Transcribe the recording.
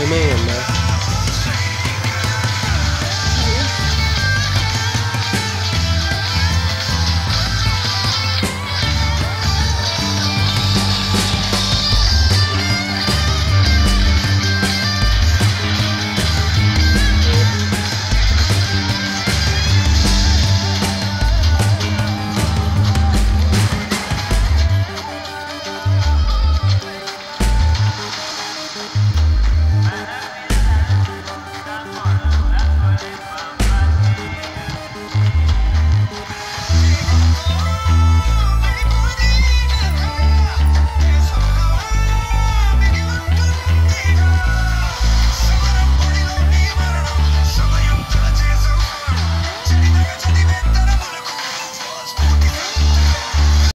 Amen, man.